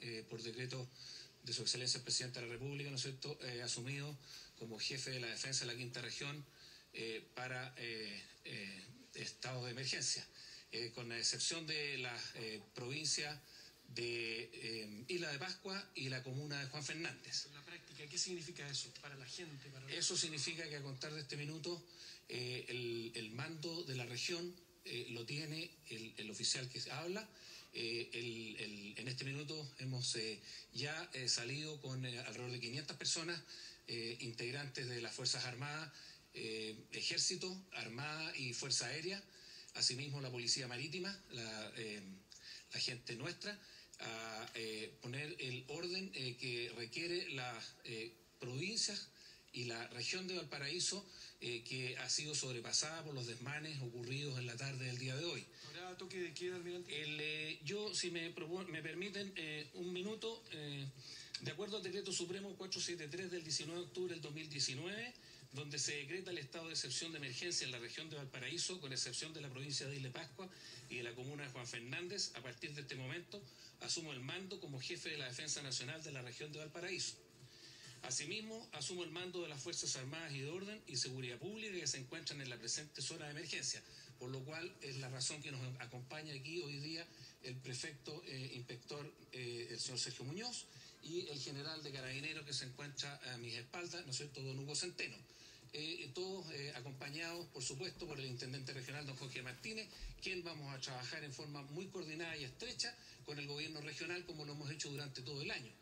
eh, por decreto de su excelencia el presidente de la República, ¿no es cierto?, eh, asumido como jefe de la defensa de la quinta región eh, para estado de emergencia, con la excepción de las provincias de Isla de Pascua y la comuna de Juan Fernández. En la práctica, ¿qué significa eso para la gente? Para Eso significa que a contar de este minuto el, el mando de la región lo tiene el, el oficial que habla. Eh, el- el- en este minuto hemos eh, ya eh, salido con eh, alrededor de 500 personas integrantes de las Fuerzas Armadas, Ejército, Armada y Fuerza Aérea, asimismo la Policía Marítima, la, la gente nuestra, a poner el orden que requiere las provincias y la región de Valparaíso eh, que ha sido sobrepasada por los desmanes ocurridos en la tarde del día de hoy. ¿Habrá toque de queda, almirante? El, eh, yo, si me, me permiten eh, un minuto, eh, de acuerdo al decreto supremo 473 del 19 de octubre del 2019, donde se decreta el estado de excepción de emergencia en la región de Valparaíso, con excepción de la provincia de Isla Pascua y de la comuna de Juan Fernández, a partir de este momento asumo el mando como jefe de la Defensa Nacional de la región de Valparaíso. Asimismo, asumo el mando de las Fuerzas Armadas y de Orden y Seguridad Pública que se encuentran en la presente zona de emergencia, por lo cual es la razón que nos acompaña aquí hoy día el prefecto eh, inspector, eh, el señor Sergio Muñoz, y el general de carabineros que se encuentra a mis espaldas, ¿no es cierto?, don Hugo Centeno. Eh, todos acompañados, por supuesto, por el intendente regional, don Jorge Martínez, quien vamos a trabajar en forma muy coordinada y estrecha con el gobierno regional, como lo hemos hecho durante todo el año.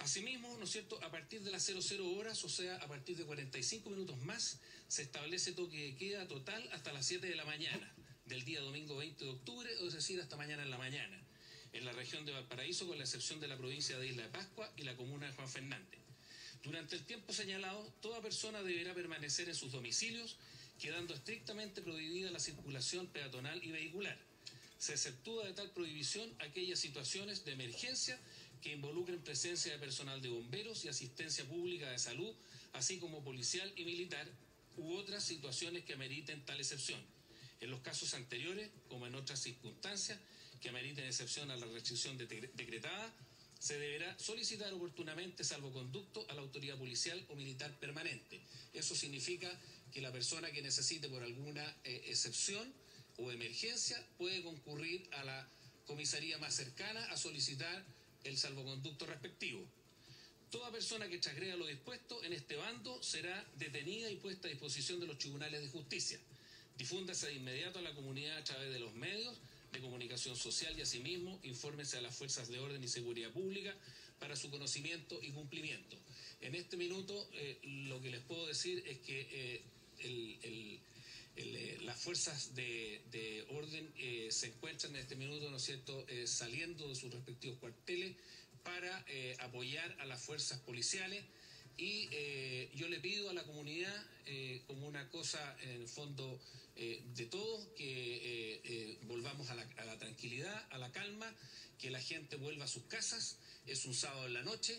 Asimismo, ¿no es cierto?, a partir de las 00 horas, o sea, a partir de 45 minutos más, se establece toque de queda total hasta las 7 de la mañana del día domingo 20 de octubre, es decir, hasta mañana en la mañana, en la región de Valparaíso, con la excepción de la provincia de Isla de Pascua y la comuna de Juan Fernández. Durante el tiempo señalado, toda persona deberá permanecer en sus domicilios, quedando estrictamente prohibida la circulación peatonal y vehicular. Se exceptúa de tal prohibición aquellas situaciones de emergencia que involucren presencia de personal de bomberos y asistencia pública de salud, así como policial y militar, u otras situaciones que ameriten tal excepción. En los casos anteriores, como en otras circunstancias que ameriten excepción a la restricción decre- decretada, se deberá solicitar oportunamente salvoconducto a la autoridad policial o militar permanente. Eso significa que la persona que necesite por alguna eh, excepción o emergencia puede concurrir a la comisaría más cercana a solicitar el salvoconducto respectivo. Toda persona que transgreda lo dispuesto en este bando será detenida y puesta a disposición de los tribunales de justicia. Difúndase de inmediato a la comunidad a través de los medios de comunicación social y asimismo infórmese a las fuerzas de orden y seguridad pública para su conocimiento y cumplimiento. En este minuto eh, lo que les puedo decir es que eh, el- el- eh, las fuerzas de, de orden eh, se encuentran en este minuto, ¿no es cierto?, eh, saliendo de sus respectivos cuarteles para apoyar a las fuerzas policiales y yo le pido a la comunidad, como una cosa en el fondo de todos, que volvamos a la, a la tranquilidad, a la calma, que la gente vuelva a sus casas. Es un sábado en la noche,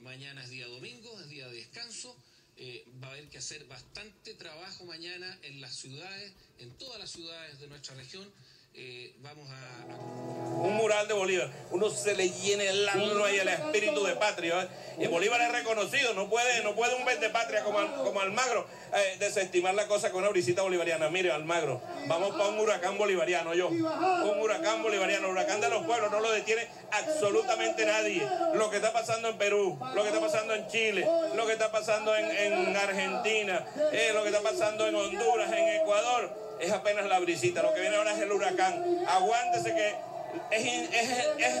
mañana es día domingo, es día de descanso. Eh, va a haber que hacer bastante trabajo mañana en las ciudades, en todas las ciudades de nuestra región. Eh, vamos a- un mural de Bolívar. Uno se le llena el alma y el espíritu de patria. ¿eh? Y Bolívar es reconocido, no puede, no puede un verde patria como, como Almagro eh, desestimar la cosa con una brisita bolivariana. Mire, Almagro, vamos para un huracán bolivariano, yo. Un huracán bolivariano, huracán de los pueblos, no lo detiene absolutamente nadie. Lo que está pasando en Perú, lo que está pasando en Chile, lo que está pasando en, en Argentina, eh, lo que está pasando en Honduras, en Ecuador, es apenas la brisita. Lo que viene ahora es el huracán. Aguántese que es,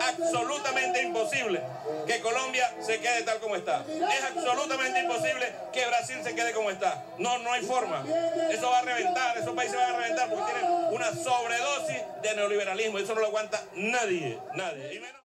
absolutamente imposible que Colombia se quede tal como está. Es absolutamente imposible que Brasil se quede como está. No, no hay forma. Eso va a reventar, esos países van a reventar porque tienen una sobredosis de neoliberalismo. Eso no lo aguanta nadie, nadie.